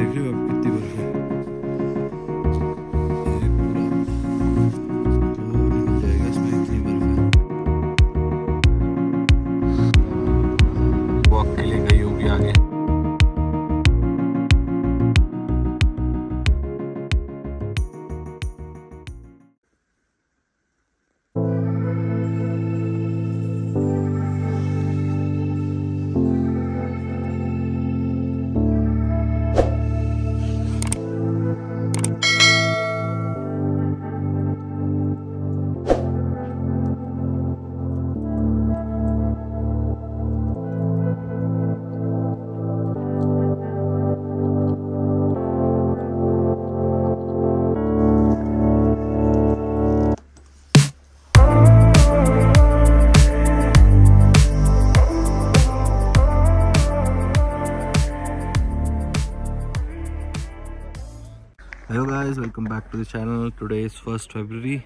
देख to the channel today is first February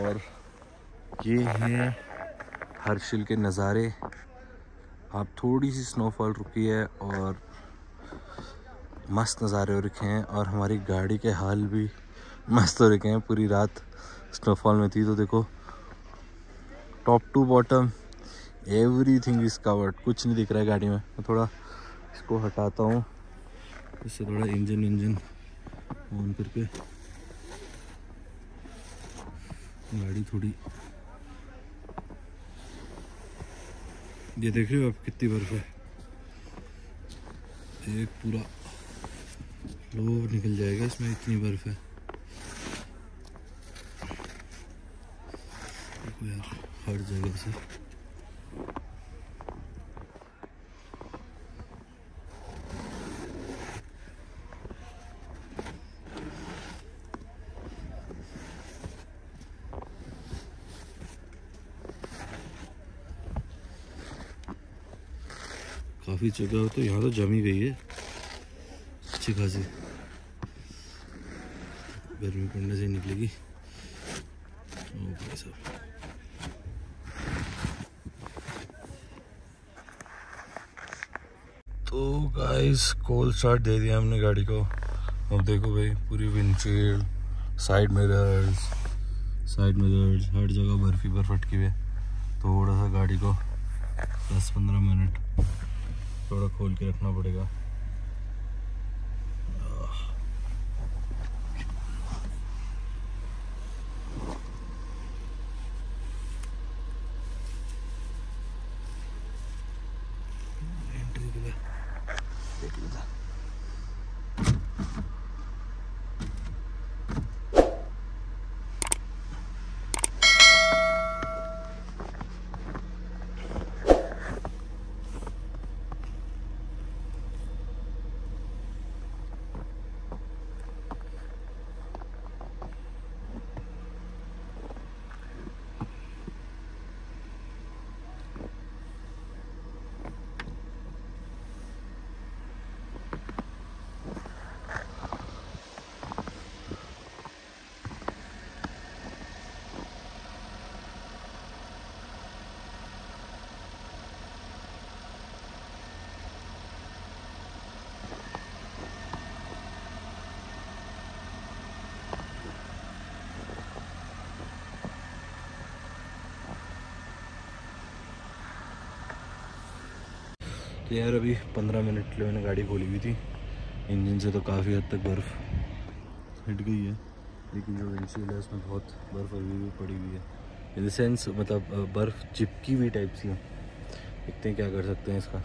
और ये है हर्षिल के नज़ारे। आप थोड़ी सी स्नोफॉल रुकी है और मस्त नज़ारे हो रखे हैं और हमारी गाड़ी के हाल भी मस्त हो रखे हैं। पूरी रात स्नोफॉल में थी। तो देखो top to bottom everything is covered कुछ नहीं दिख रहा है गाड़ी में। मैं थोड़ा इसको हटाता हूँ। इससे थोड़ा इंजन इंजन ऑन करके। गाड़ी थोड़ी। ये देख रहे हो आप कितनी बर्फ़ है? एक पूरा फ्लोर निकल जाएगा इसमें, इतनी बर्फ़ है। हर जगह से। काफ़ी जगह तो यहाँ तो जमी गई है। अच्छी खासी। गर्मी पड़ने से निकलेगी। ओ भाई साहब तो गाइस कोल स्टार्ट दे दिया हमने गाड़ी को। अब देखो भाई, पूरी windshield side mirrors side mirrors हर जगह बर्फ़ी बर्फ़ अटकी हुई है। थोड़ा सा गाड़ी को दस पंद्रह मिनट थोड़ा खोल के रखना पड़ेगा। एंट्री के लिए। देख लेता तो यार अभी पंद्रह मिनट के लिए मैंने गाड़ी खोली हुई थी। इंजन से तो काफ़ी हद तक बर्फ़ हट गई है, लेकिन जो विंडशील्ड है उसमें बहुत बर्फ़ अभी भी पड़ी हुई है। इन द सेंस मतलब बर्फ़ चिपकी हुई टाइप सी है। देखते हैं क्या कर सकते हैं इसका।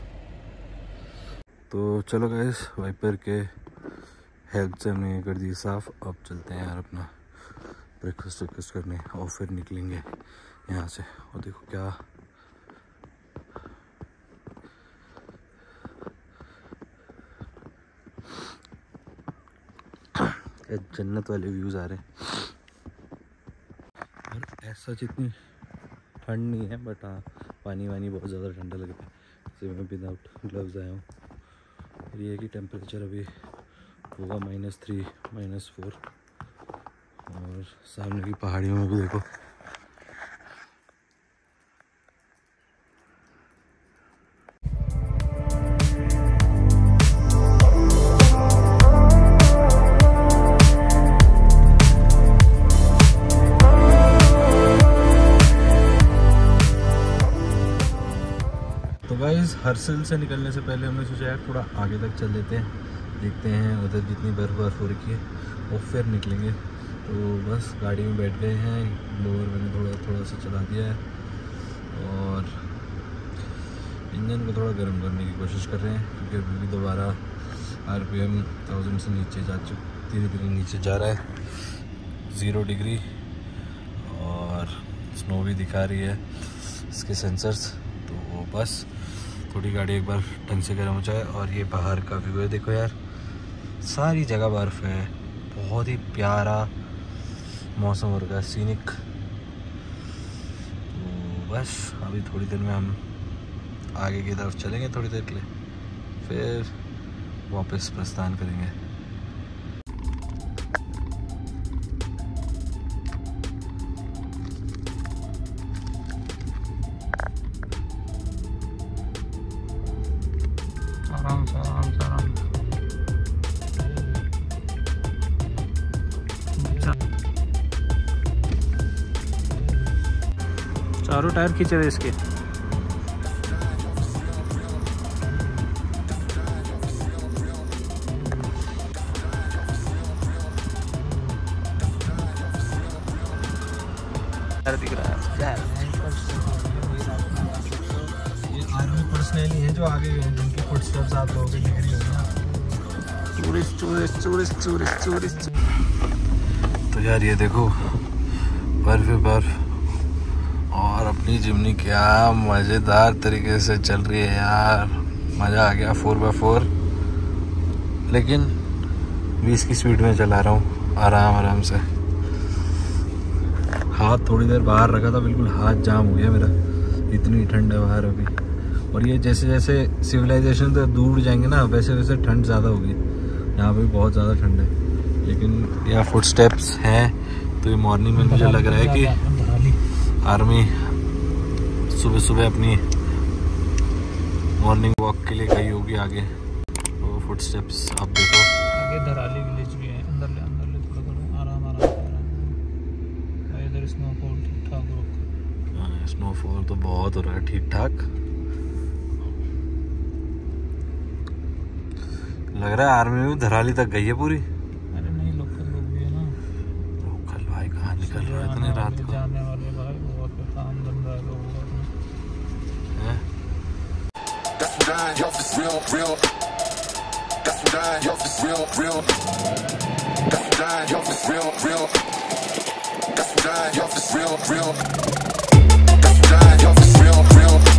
तो चलो गैस वाइपर के हेल्प से हमने ये कर दी साफ़। अब चलते हैं यार अपना ब्रेकफास्ट वेकफास्ट करने। और फिर निकलेंगे यहाँ से। और देखो क्या क्या जन्नत वाले व्यूज़ आ रहे हैं। और ऐसा जितनी ठंड नहीं है बट हाँ पानी वानी बहुत ज़्यादा ठंडा लग रहा है। मैं विदाउट ग्लव्स आया हूँ। और ये है कि टेम्परेचर अभी होगा माइनस थ्री माइनस फोर और सामने की पहाड़ियों में भी देखो हरसिल से निकलने से पहले हमने सोचा, यार, थोड़ा आगे तक चल लेते हैं, देखते हैं उधर कितनी बर्फ़ बर्फ़ हो रखी है और फिर निकलेंगे। तो बस गाड़ी में बैठ गए हैं, लोअर मैंने थोड़ा थोड़ा सा चला दिया है और इंजन को थोड़ा गर्म करने की कोशिश कर रहे हैं, क्योंकि अभी भी दोबारा आर पी एम थाउज़ेंड से नीचे जा चुक धीरे धीरे नीचे जा रहा है। ज़ीरो डिग्री और स्नो भी दिखा रही है इसके सेंसर्स तो बस थोड़ी गाड़ी एक बार ढंग से गर्म हो जाए और ये बाहर का व्यू है। देखो यार, सारी जगह बर्फ़ है। बहुत ही प्यारा मौसम और का सीनिक तो बस, अभी थोड़ी देर में हम आगे की तरफ़ चलेंगे थोड़ी देर के लिए। फिर वापस प्रस्थान करेंगे। चारों टायर खींचे हुए इसके। दिख रहा है। ये आर्मी पर्सनली है जो आगे हैं जिनके फुटस्टेप्स आप लोगों की दिख रही होगी tourist tourist tourist tourist tourist. तो यार ये देखो बर्फ़ बर्फ़ अपनी जिमनी क्या मज़ेदार तरीके से चल रही है यार। मज़ा आ गया फोर बाय फोर लेकिन बीस की स्पीड में चला रहा हूँ आराम आराम से। हाथ थोड़ी देर बाहर रखा था बिल्कुल हाथ जाम हो गया मेरा। इतनी ठंड है बाहर अभी। और ये जैसे जैसे सिविलाइजेशन तो दूर जाएँगे ना वैसे वैसे ठंड ज़्यादा होगी। यहाँ पे बहुत ज़्यादा ठंड है। लेकिन यहाँ फुट स्टेप्स हैं तो ये मॉर्निंग में मुझे लग रहा है कि आर्मी सुबह सुबह अपनी मॉर्निंग वॉक के लिए गई होगी आगे। तो फुट स्टेप्स आप देखो। आगे धराली विलेज भी है अंदर ले अंदर ले थोड़ा थोड़ा आराम आराम इधर स्नोफॉल ठीक ठाक हो रखा है। स्नोफॉल तो बहुत हो रहा है ठीक ठाक लग रहा है आर्मी भी धराली तक गई है पूरी। अरे नहीं लोकल लोग भी है ना। लोकल भाई कहाँ निकल रहा है? इतने रात को। जाने वाले भाई बहुत काम धंधा लोगों That's what I love is real, real. That's what I love is real, real. That's what I love is real, real. That's what I love is real, real. That's what I love is real, real.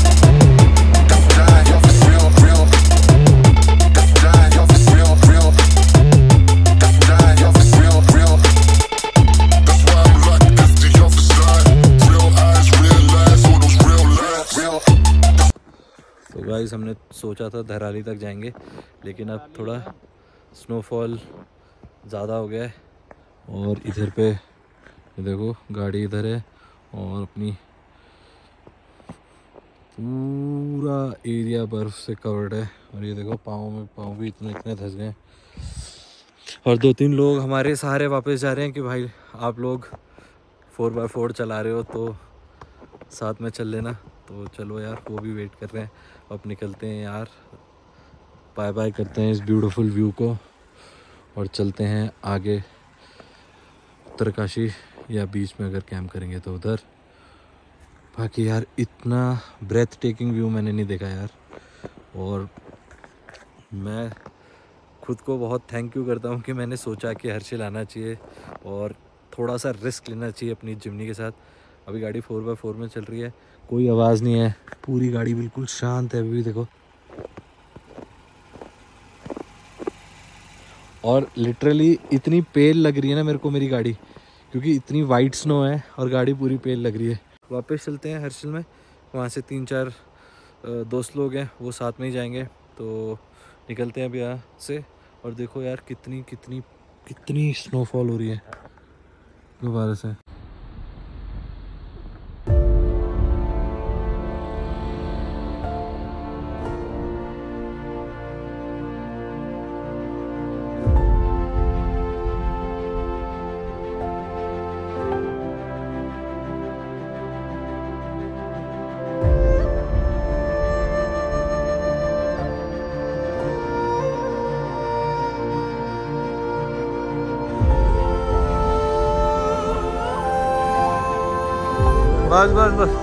Guys हमने सोचा था धराली तक जाएँगे, लेकिन अब थोड़ा snowfall ज़्यादा हो गया है। और इधर पे देखो, गाड़ी इधर है और अपनी पूरा एरिया बर्फ़ से कवर्ड है। और ये देखो, पाँव में, पाँव भी इतने इतने धस गए। और दो तीन लोग हमारे सहारे वापस जा रहे हैं कि भाई, आप लोग फोर बाय फोर चला रहे हो तो साथ में चल लेना। तो चलो यार, वो भी वेट कर रहे हैं। अब निकलते हैं यार। बाय बाय करते हैं इस ब्यूटीफुल व्यू को। और चलते हैं आगे उत्तरकाशी या बीच में अगर कैम्प करेंगे तो उधर। बाकी यार, इतना ब्रेथ टेकिंग व्यू मैंने नहीं देखा यार। और मैं खुद को बहुत थैंक यू करता हूँ कि मैंने सोचा कि हर्षिल आना चाहिए और थोड़ा सा रिस्क लेना चाहिए अपनी जिमनी के साथ। अभी गाड़ी फोर बाय फोर में चल रही है। कोई आवाज़ नहीं है। पूरी गाड़ी बिल्कुल शांत है। अभी भी देखो। और लिटरली इतनी पेल लग रही है ना मेरे को मेरी गाड़ी, क्योंकि इतनी वाइट स्नो है और गाड़ी पूरी पेल लग रही है। वापस चलते हैं हर्षिल में। वहाँ से तीन चार दोस्त लोग हैं, वो साथ में ही जाएँगे। तो निकलते हैं अभी यहाँ से। और देखो यार, कितनी कितनी कितनी स्नोफॉल हो रही है। दोबारा से। बस बस बस